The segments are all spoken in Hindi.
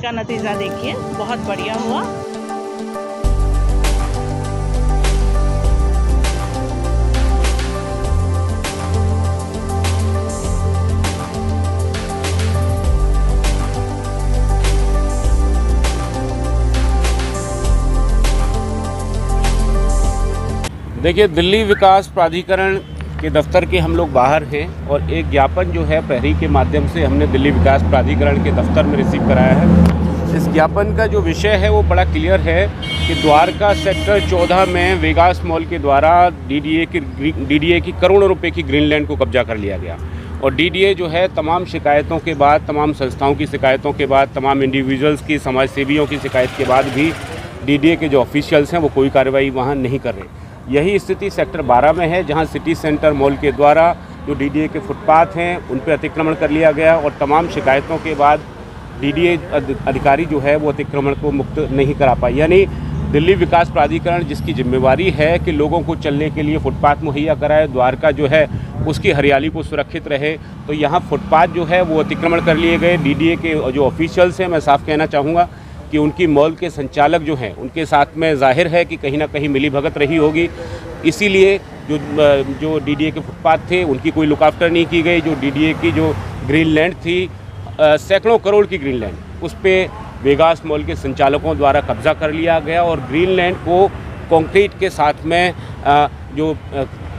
का नतीजा देखिए बहुत बढ़िया हुआ। देखिए दिल्ली विकास प्राधिकरण के दफ्तर के हम लोग बाहर हैं और एक ज्ञापन जो है प्रहरी के माध्यम से हमने दिल्ली विकास प्राधिकरण के दफ्तर में रिसीव कराया है। इस ज्ञापन का जो विषय है वो बड़ा क्लियर है कि द्वारका सेक्टर 14 में वेगास मॉल के द्वारा डीडीए की डीडीए की करोड़ों रुपए की ग्रीनलैंड को कब्जा कर लिया गया। और डीडीए जो है तमाम शिकायतों के बाद, तमाम संस्थाओं की शिकायतों के बाद, तमाम इंडिविजुअल्स की समाज सेवियों की शिकायत के बाद भी डीडीए के जो ऑफिशियल्स हैं वो कोई कार्रवाई वहाँ नहीं कर रहे। यही स्थिति सेक्टर 12 में है, जहाँ सिटी सेंटर मॉल के द्वारा जो डीडीए के फुटपाथ हैं, उन पर अतिक्रमण कर लिया गया और तमाम शिकायतों के बाद डीडीए अधिकारी जो है, वो अतिक्रमण को मुक्त नहीं करा पाई यानी दिल्ली विकास प्राधिकरण जिसकी जिम्मेवारी है कि लोगों को चलने के लिए फुटपाथ मुहैया कराए, द्वारका जो है, उसकी हरियाली को सुरक्षित रहे तो यहाँ फुटपाथ जो है, वो अतिक्रमण कर लिए गए। डीडीए के जो ऑफिशियल्स हैं, मैं साफ़ कहना चाहूँगा कि उनकी मॉल के संचालक जो हैं उनके साथ में ज़ाहिर है कि कहीं ना कहीं मिली भगत रही होगी। इसीलिए जो जो डीडीए के फुटपाथ थे उनकी कोई लुक आफ्टर नहीं की गई। जो डीडीए की जो ग्रीन लैंड थी सैकड़ों करोड़ की ग्रीन लैंड उस पर वेगास मॉल के संचालकों द्वारा कब्जा कर लिया गया और ग्रीन लैंड को कंक्रीट के साथ में आ, जो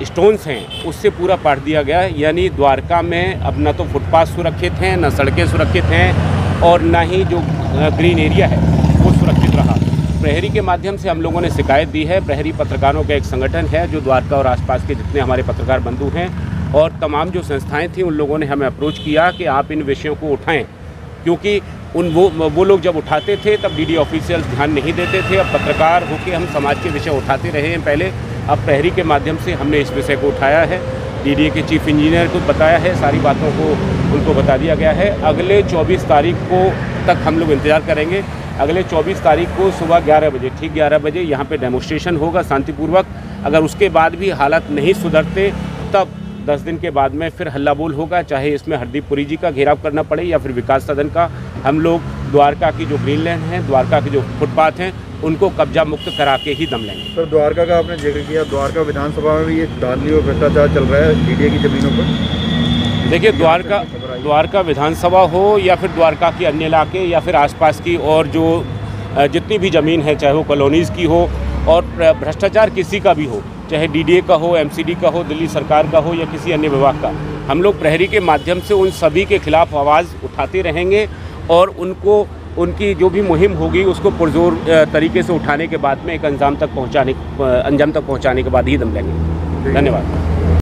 स्टोन्स हैं उससे पूरा पाट दिया गया। यानी द्वारका में अब न तो फुटपाथ सुरक्षित हैं न सड़कें सुरक्षित हैं और ना ही जो ग्रीन एरिया है, वो सुरक्षित रहा। प्रहरी के माध्यम से हम लोगों ने शिकायत दी है। प्रहरी पत्रकारों का एक संगठन है, जो द्वारका और आसपास के जितने हमारे पत्रकार बंधु हैं और तमाम जो संस्थाएँ थी, उन लोगों ने हमें अप्रोच किया कि आप इन विषयों को उठाएँ। क्योंकि उन वो वो लोग जब उठाते थे, तब डी ऑफिशियल ध्यान नहीं देते थे। अब पत्रकार होकर हम समाज के विषय उठाते रहे हैं पहले। अब प्रहरी के माध्यम से हमने इस विषय को उठाया है। डीडीए के चीफ इंजीनियर को बताया है, सारी बातों को उनको बता दिया गया है। अगले 24 तारीख को तक हम लोग इंतज़ार करेंगे। अगले 24 तारीख को सुबह 11 बजे, ठीक 11 बजे यहाँ पे डेमोस्ट्रेशन होगा शांतिपूर्वक। अगर उसके बाद भी हालात नहीं सुधरते, तब दस दिन के बाद में फिर हल्ला बोल होगा, चाहे इसमें हरदीप पुरी जी का घेराव करना पड़े या फिर विकास सदन का। हम लोग द्वारका की जो ग्रीन लैंड है, द्वारका के जो फुटपाथ हैं, उनको कब्जा मुक्त करा के ही दम लेंगे। सर, द्वारका का आपने ज़िक्र किया, द्वारका विधानसभा में भी ये धांधली और भ्रष्टाचार चल रहा है डीडीए की जमीनों पर। देखिए द्वारका द्वारका विधानसभा हो या फिर द्वारका के अन्य इलाके या फिर आसपास की और जो जितनी भी ज़मीन है चाहे वो कॉलोनीज़ की हो और भ्रष्टाचार किसी का भी हो चाहे डीडीए का हो एमसीडी का हो दिल्ली सरकार का हो या किसी अन्य विभाग का हम लोग प्रहरी के माध्यम से उन सभी के खिलाफ आवाज़ उठाते रहेंगे और उनको उनकी जो भी मुहिम होगी उसको पुरजोर तरीके से उठाने के बाद में एक अंजाम तक पहुँचाने अंजाम तक पहुँचाने के बाद ही दम लेंगे। धन्यवाद।